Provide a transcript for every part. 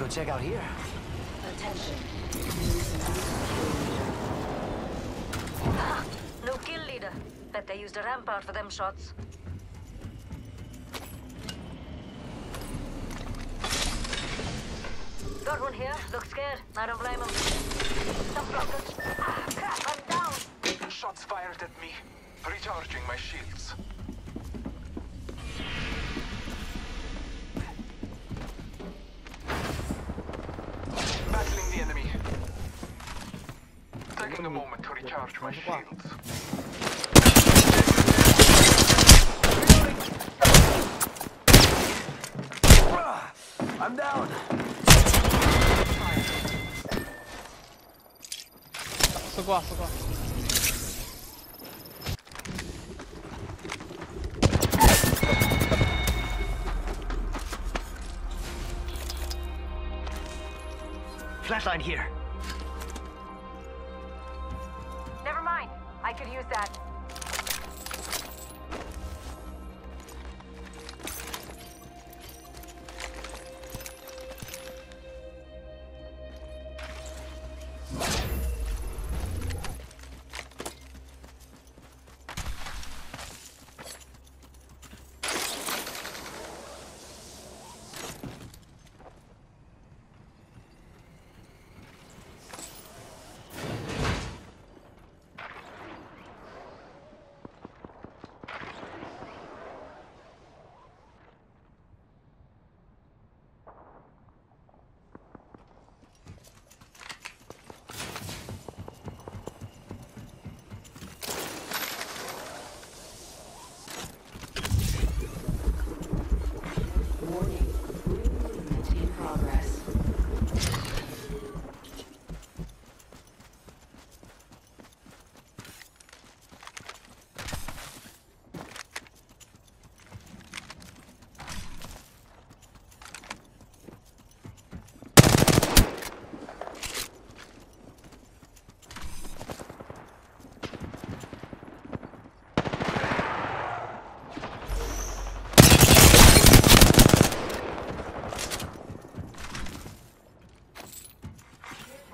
go check out here. Attention. No kill leader. Bet they used a rampart for them shots. Got one here. Looks scared. I don't blame him. Some blockers. Ah, crap, I'm down. Shots fired at me. Recharging my shields. a moment to recharge my shields. I'm down. So go, so go. Flatline here. That.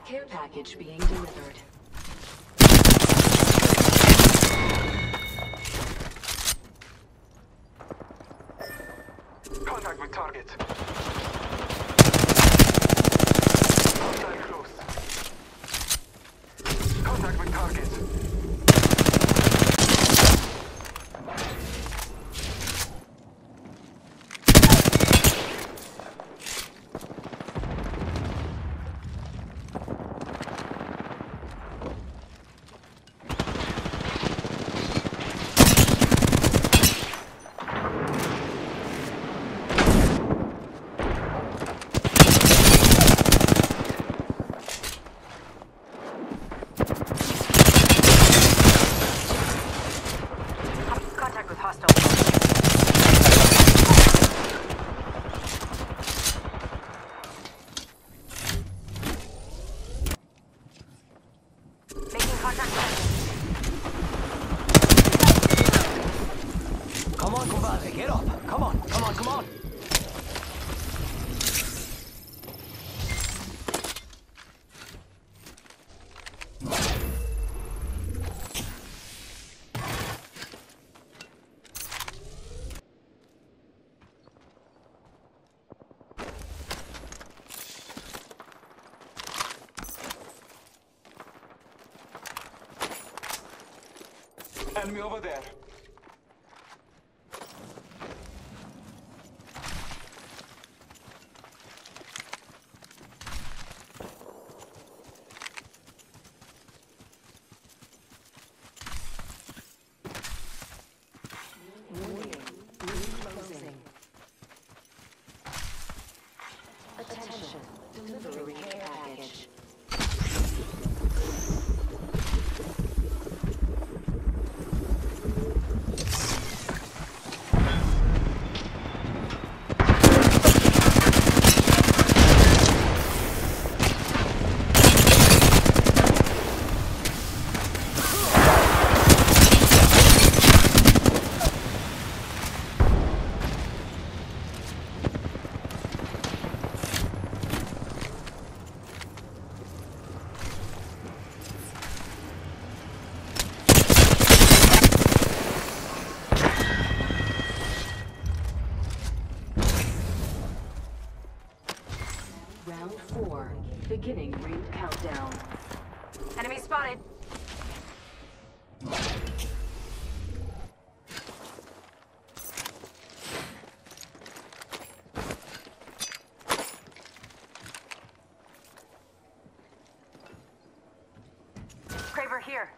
Care package being delivered. Contact with target. Hostile close. Contact with target. Contact with hostile. Making contact. Come compadre, get up. Come on, come on, come on. Enemy over there. Warning. Ring closing. Attention. Delivery care package. Beginning ring countdown. Enemy spotted. Kraber here.